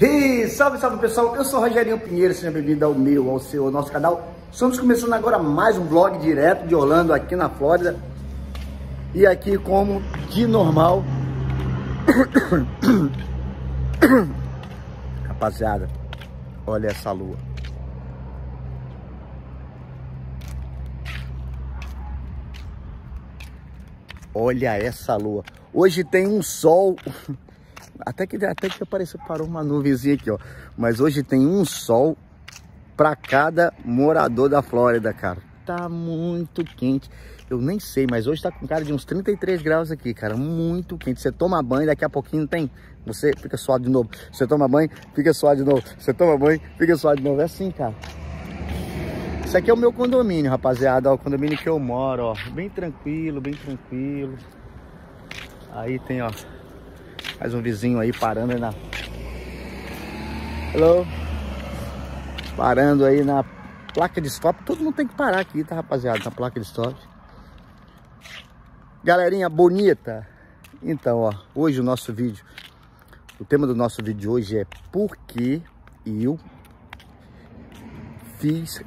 E salve, salve pessoal, eu sou Rogerinho Pinheiro, seja bem-vindo ao meu, ao seu, ao nosso canal. Estamos começando agora mais um vlog direto de Orlando, aqui na Flórida. E aqui como de normal. Rapaziada, olha essa lua. Olha essa lua. Hoje tem um sol até que, até que apareceu, parou uma nuvenzinha aqui, ó. Mas hoje tem um sol para cada morador da Flórida, cara. Tá muito quente. Eu nem sei, mas hoje tá com cara de uns 33 graus aqui, cara. Muito quente. Você toma banho, daqui a pouquinho tem. Você fica suado de novo. Você toma banho, fica suado de novo. Você toma banho, fica suado de novo. É assim, cara. Isso aqui é o meu condomínio, rapaziada. Ó, o condomínio que eu moro, ó. Bem tranquilo, bem tranquilo. Aí tem, ó, mais um vizinho aí parando aí na... Hello? Parando aí na placa de stop. Todo mundo tem que parar aqui, tá, rapaziada? Na placa de stop. Galerinha bonita. Então, ó, hoje o nosso vídeo... O tema do nosso vídeo de hoje é por que eu fiz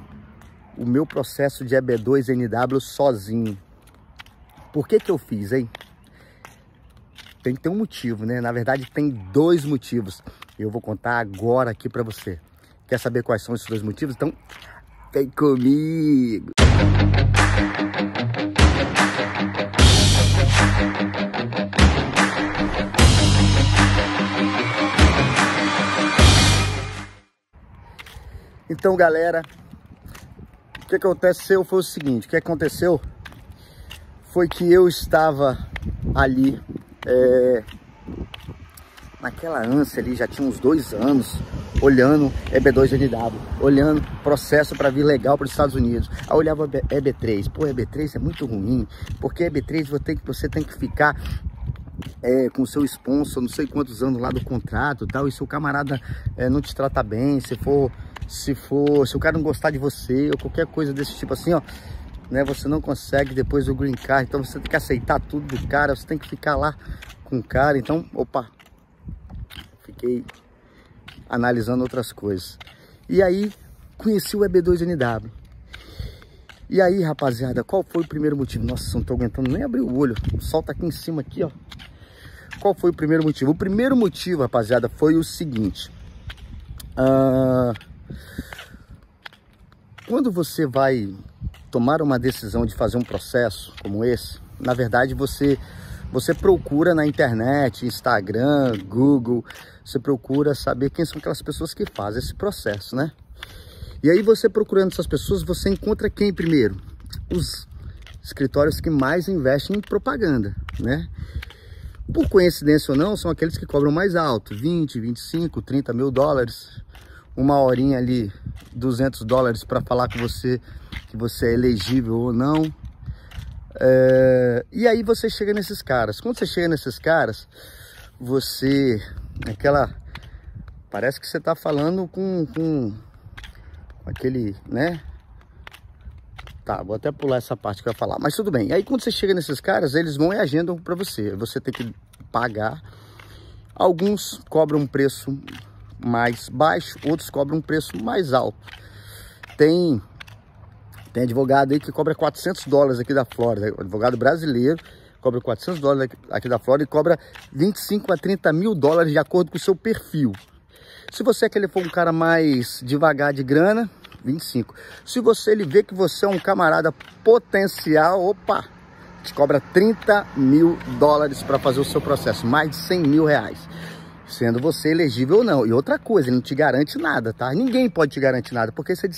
o meu processo de EB2NW sozinho. Por que que eu fiz, hein? Tem que ter um motivo, né? Na verdade, tem dois motivos. Eu vou contar agora aqui para você. Quer saber quais são esses dois motivos? Então, vem comigo! Então, galera, o que aconteceu foi o seguinte, o que aconteceu foi que eu estava ali é, naquela ânsia ali, já tinha uns dois anos, olhando EB2NW, olhando processo para vir legal para os Estados Unidos. Aí olhava EB3, pô, EB3 é muito ruim, porque EB3 você tem que, você tem que ficar é, com o seu sponsor, não sei quantos anos lá do contrato tal, e se o camarada é, não te trata bem, se for, se for, se o cara não gostar de você, ou qualquer coisa desse tipo assim, ó, né? Você não consegue depois o green card, então você tem que aceitar tudo do cara, você tem que ficar lá com o cara. Então, opa, fiquei analisando outras coisas. E aí, conheci o EB2NW. E aí, rapaziada, qual foi o primeiro motivo? Nossa, não tô aguentando nem abrir o olho. O sol tá aqui em cima, aqui, ó. Qual foi o primeiro motivo? O primeiro motivo, rapaziada, foi o seguinte. Uh, quando você vai tomar uma decisão de fazer um processo como esse, na verdade você você procura na internet, Instagram, Google, você procura saber quem são aquelas pessoas que fazem esse processo, né? E aí você procurando essas pessoas, você encontra quem primeiro? Os escritórios que mais investem em propaganda, né? Por coincidência ou não, são aqueles que cobram mais alto, 20, 25, 30 mil dólares, uma horinha ali, 200 dólares para falar com você que você é elegível ou não. É, e aí você chega nesses caras. Quando você chega nesses caras, você... Aquela... Parece que você tá falando com, com aquele, né? Tá, vou até pular essa parte que eu ia falar. Mas tudo bem. Aí quando você chega nesses caras, eles vão e agendam para você. Você tem que pagar. Alguns cobram um preço mais baixo, outros cobram um preço mais alto. Tem, tem advogado aí que cobra 400 dólares aqui da Flórida, advogado brasileiro, cobra 400 dólares aqui da Flórida e cobra 25 a 30 mil dólares de acordo com o seu perfil. Se você é aquele for um cara mais devagar de grana, 25. Se você ele vê que você é um camarada potencial, opa, te cobra 30 mil dólares para fazer o seu processo, mais de 100 mil reais sendo você elegível ou não. E outra coisa, ele não te garante nada, tá? Ninguém pode te garantir nada, porque isso é,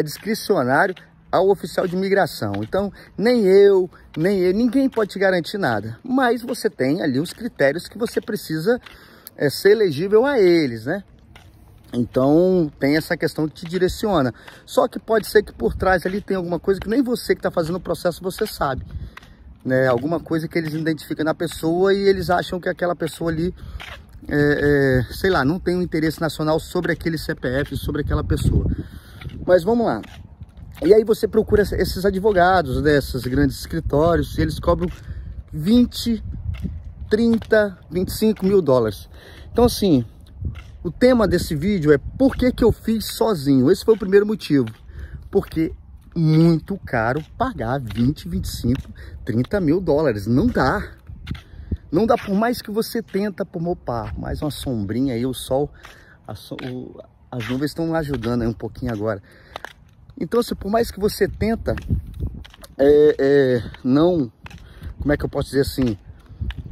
é discricionário ao oficial de imigração. Então, nem eu, nem ele, ninguém pode te garantir nada. Mas você tem ali os critérios que você precisa é, ser elegível a eles, né? Então, tem essa questão que te direciona. Só que pode ser que por trás ali tem alguma coisa que nem você que está fazendo o processo você sabe. Né? Alguma coisa que eles identificam na pessoa e eles acham que aquela pessoa ali é, é, sei lá, não tem um interesse nacional sobre aquele CPF, sobre aquela pessoa. Mas vamos lá. E aí você procura esses advogados desses grandes escritórios, e eles cobram 20, 30, 25 mil dólares. Então assim, o tema desse vídeo é por que, que eu fiz sozinho. Esse foi o primeiro motivo. Porque muito caro pagar 20, 25, 30 mil dólares. Não dá. Não dá, por mais que você tenta pomopar, mais uma sombrinha aí, o sol, so, o, as nuvens estão ajudando aí um pouquinho agora. Então, assim, por mais que você tenta, é, é, não, como é que eu posso dizer assim,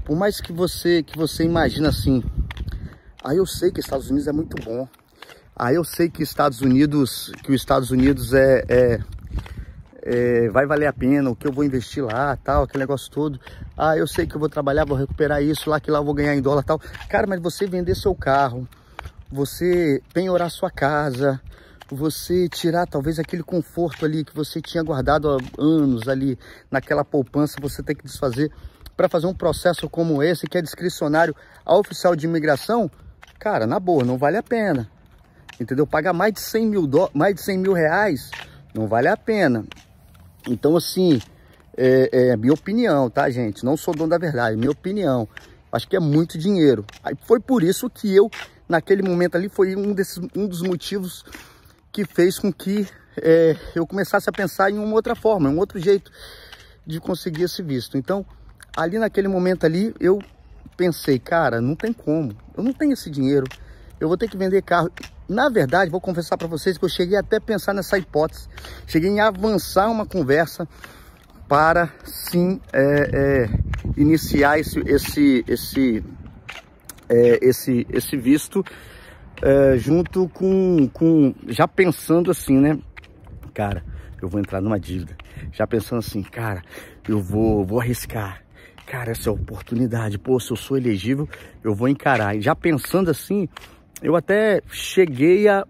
por mais que você, que você imagina assim, aí eu sei que Estados Unidos é muito bom, aí eu sei que Estados Unidos, que os Estados Unidos é, é é, vai valer a pena, o que eu vou investir lá, tal, aquele negócio todo. Ah, eu sei que eu vou trabalhar, vou recuperar isso, lá que lá eu vou ganhar em dólar, tal. Cara, mas você vender seu carro, você penhorar sua casa, você tirar talvez aquele conforto ali que você tinha guardado há anos ali, naquela poupança, você tem que desfazer para fazer um processo como esse, que é discricionário ao oficial de imigração, cara, na boa, não vale a pena. Entendeu? Pagar mais de 100 mil, do... mais de 100 mil reais não vale a pena. Então, assim, é, é, minha opinião, tá, gente? Não sou dono da verdade, minha opinião. Acho que é muito dinheiro. Aí foi por isso que eu, naquele momento ali, foi um, desses, um dos motivos que fez com que é, eu começasse a pensar em uma outra forma, um outro jeito de conseguir esse visto. Então, ali naquele momento ali, eu pensei, cara, não tem como. Eu não tenho esse dinheiro. Eu vou ter que vender carro. Na verdade, vou confessar para vocês que eu cheguei até a pensar nessa hipótese. Cheguei em avançar uma conversa para sim é, é, iniciar esse, esse, esse, é, esse, esse visto é, junto com, com, já pensando assim, né? Cara, eu vou entrar numa dívida. Já pensando assim, cara, eu vou, vou arriscar. Cara, essa é oportunidade. Pô, se eu sou elegível, eu vou encarar. E já pensando assim, eu até cheguei a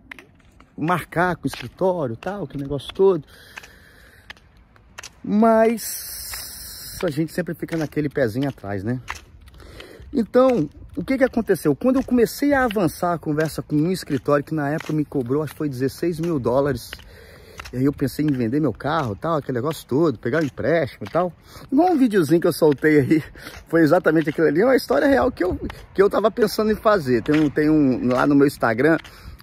marcar com o escritório, tal, que negócio todo. Mas a gente sempre fica naquele pezinho atrás, né? Então, o que que aconteceu? Quando eu comecei a avançar a conversa com um escritório que na época me cobrou, acho que foi 16 mil dólares e aí eu pensei em vender meu carro, tal, aquele negócio todo, pegar um empréstimo e tal. Igual um videozinho que eu soltei aí, foi exatamente aquilo ali, é uma história real que eu, que eu tava pensando em fazer. Tem um, tem um, lá no meu Instagram,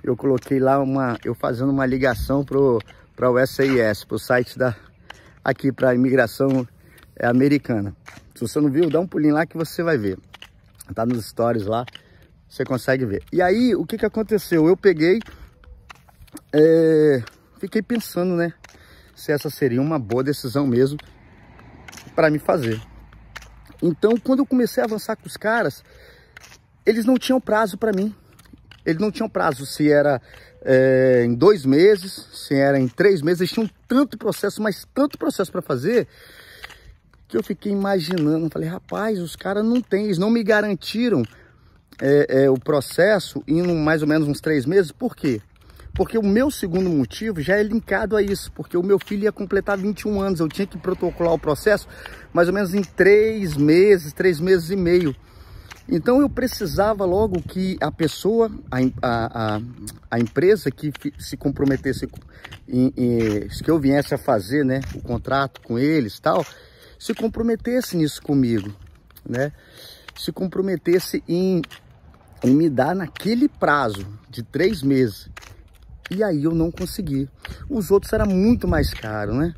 eu coloquei lá uma, eu fazendo uma ligação pro, para o SAS, pro site da, aqui para imigração é, americana. Se você não viu, dá um pulinho lá que você vai ver. Tá nos stories lá, você consegue ver. E aí, o que que aconteceu? Eu peguei, é, fiquei pensando, né? Se essa seria uma boa decisão mesmo para me fazer. Então, quando eu comecei a avançar com os caras, eles não tinham prazo para mim. Eles não tinham prazo se era é, em dois meses, se era em três meses. Eles tinham tanto processo, mas tanto processo para fazer, que eu fiquei imaginando. Falei, rapaz, os caras não têm, eles não me garantiram é, é, o processo em mais ou menos uns três meses. Por quê? Porque o meu segundo motivo já é linkado a isso, porque o meu filho ia completar 21 anos, eu tinha que protocolar o processo mais ou menos em três meses, três meses e meio. Então eu precisava logo que a pessoa, a, a, a, empresa que se comprometesse, em, em, que eu viesse a fazer né, o contrato com eles tal, se comprometesse nisso comigo, né? Se comprometesse em, em me dar naquele prazo de três meses e aí eu não consegui. Os outros era muito mais caro, né?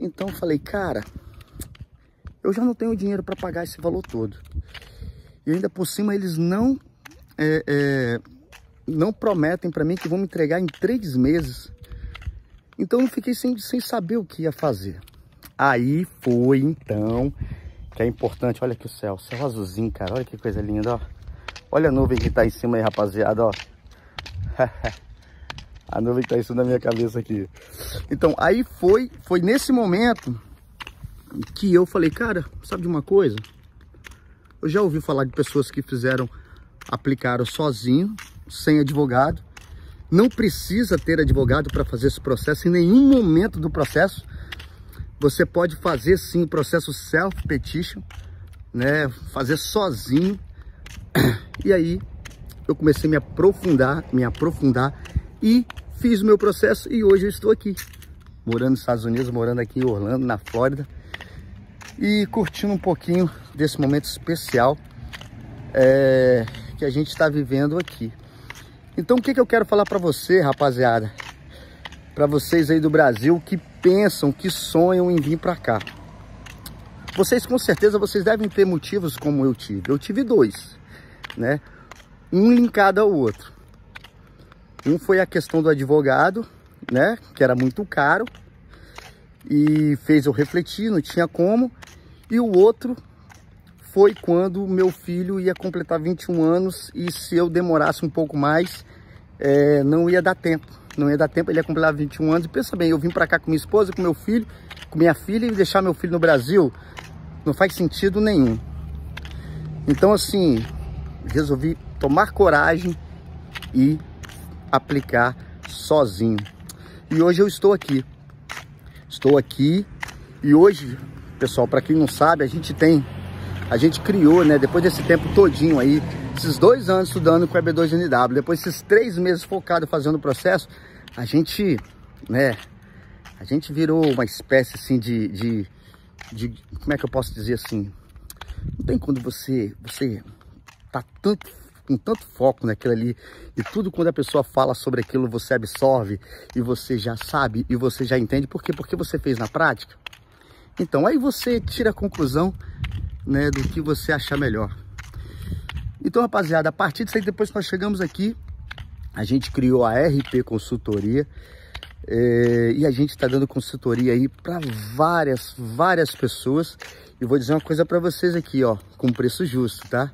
Então eu falei, cara, eu já não tenho dinheiro para pagar esse valor todo. E ainda por cima eles não é, é, não prometem para mim que vão me entregar em três meses. Então eu fiquei sem, sem saber o que ia fazer. Aí foi então que é importante. Olha aqui o céu, céu azulzinho, cara. Olha que coisa linda, ó. Olha a nuvem que tá em cima aí, rapaziada, ó. A nuvem tá cima da minha cabeça aqui. Então, aí foi, foi nesse momento que eu falei, cara, sabe de uma coisa? Eu já ouvi falar de pessoas que fizeram, aplicaram sozinho, sem advogado. Não precisa ter advogado para fazer esse processo em nenhum momento do processo. Você pode fazer sim o processo self-petition, né? Fazer sozinho. E aí eu comecei a me aprofundar, me aprofundar e fiz o meu processo e hoje eu estou aqui, morando nos Estados Unidos, morando aqui em Orlando, na Flórida, e curtindo um pouquinho desse momento especial é, que a gente está vivendo aqui. Então o que, que eu quero falar para você, rapaziada? Para vocês aí do Brasil que pensam, que sonham em vir para cá. Vocês com certeza vocês devem ter motivos como eu tive. Eu tive dois, né? Um linkado ao outro. Um foi a questão do advogado, né? Que era muito caro e fez eu refletir, não tinha como. E o outro foi quando meu filho ia completar 21 anos e se eu demorasse um pouco mais, é, não ia dar tempo. Não ia dar tempo, ele ia completar 21 anos. E pensa bem, eu vim para cá com minha esposa, com meu filho, com minha filha e deixar meu filho no Brasil não faz sentido nenhum. Então assim, resolvi tomar coragem e aplicar sozinho. E hoje eu estou aqui. Estou aqui e hoje, pessoal, para quem não sabe, a gente tem, a gente criou, né, depois desse tempo todinho aí, esses dois anos estudando com a B2NW, depois desses três meses focado fazendo o processo, a gente, né, a gente virou uma espécie assim de, de, de, como é que eu posso dizer assim, não tem quando você, você tá tanto com tanto foco naquilo ali e tudo quando a pessoa fala sobre aquilo você absorve e você já sabe e você já entende por quê? Porque você fez na prática. Então aí você tira a conclusão né, do que você achar melhor. Então rapaziada, a partir disso aí depois que nós chegamos aqui, a gente criou a RP Consultoria é, e a gente está dando consultoria aí para várias, várias pessoas. E vou dizer uma coisa para vocês aqui, ó, com preço justo, tá?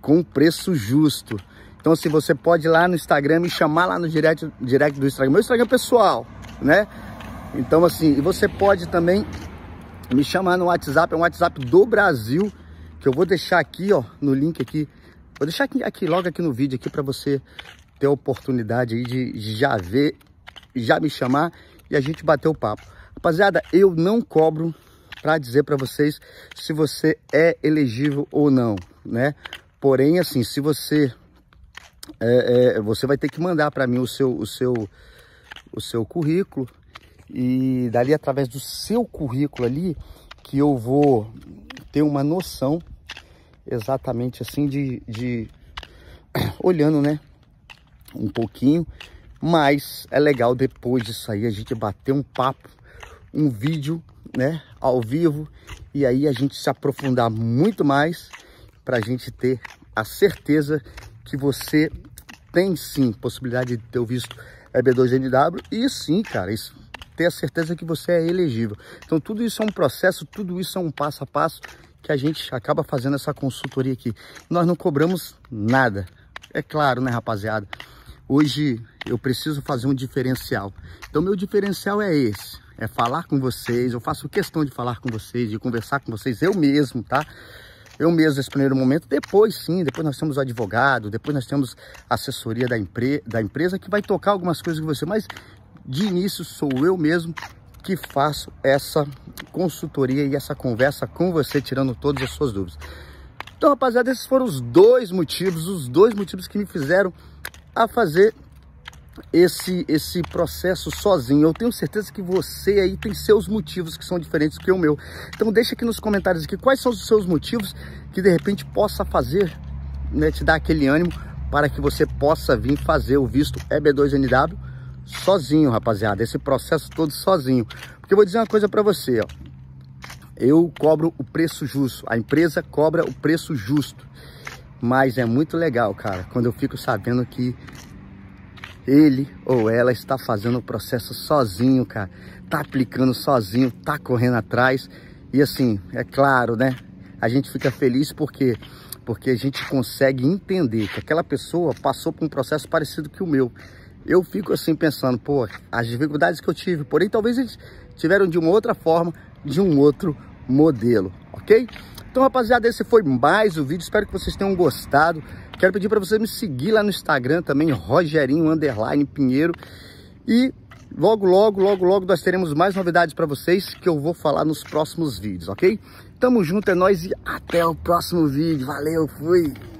Com preço justo. Então, se você pode ir lá no Instagram, me chamar lá no direct, direct do Instagram, meu Instagram pessoal, né? Então, assim, e você pode também me chamar no WhatsApp, é um WhatsApp do Brasil, que eu vou deixar aqui, ó, no link aqui. Vou deixar aqui, aqui logo aqui no vídeo aqui para você ter a oportunidade aí de já ver, já me chamar e a gente bater o papo. Rapaziada, eu não cobro para dizer para vocês se você é elegível ou não, né? Porém, assim, se você... É, é, você vai ter que mandar para mim o seu, o, seu, o seu currículo e dali através do seu currículo ali que eu vou ter uma noção exatamente assim de, de olhando, né? Um pouquinho, mas é legal depois disso aí a gente bater um papo, um vídeo, né? Ao vivo e aí a gente se aprofundar muito mais para a gente ter a certeza que você tem sim possibilidade de ter o visto EB2NW e sim, cara, isso, ter a certeza que você é elegível. Então tudo isso é um processo, tudo isso é um passo a passo que a gente acaba fazendo essa consultoria aqui. Nós não cobramos nada. É claro, né, rapaziada? Hoje eu preciso fazer um diferencial. Então meu diferencial é esse, é falar com vocês. Eu faço questão de falar com vocês, de conversar com vocês eu mesmo, tá? Eu mesmo nesse primeiro momento, depois sim, depois nós temos o advogado, depois nós temos assessoria da, empre da empresa que vai tocar algumas coisas com você, mas de início sou eu mesmo que faço essa consultoria e essa conversa com você, tirando todas as suas dúvidas. Então, rapaziada, esses foram os dois motivos, os dois motivos que me fizeram a fazer esse, esse processo sozinho. Eu tenho certeza que você aí tem seus motivos que são diferentes que o meu. Então deixa aqui nos comentários aqui quais são os seus motivos que de repente possa fazer, né, te dar aquele ânimo para que você possa vir fazer o visto EB2NW sozinho, rapaziada. Esse processo todo sozinho. Porque eu vou dizer uma coisa para você, ó. Eu cobro o preço justo, a empresa cobra o preço justo. Mas é muito legal, cara, quando eu fico sabendo que ele ou ela está fazendo o processo sozinho, cara. Tá aplicando sozinho, tá correndo atrás. E assim, é claro, né? A gente fica feliz porque porque a gente consegue entender que aquela pessoa passou por um processo parecido que o meu. Eu fico assim pensando, pô, as dificuldades que eu tive, porém talvez eles tiveram de uma outra forma, de um outro modelo, ok? Então, rapaziada, esse foi mais o vídeo. Espero que vocês tenham gostado. Quero pedir para você me seguir lá no Instagram também, Rogerinho Underline Pinheiro. E logo, logo, logo, logo nós teremos mais novidades para vocês que eu vou falar nos próximos vídeos, ok? Tamo junto, é nóis e até o próximo vídeo. Valeu, fui!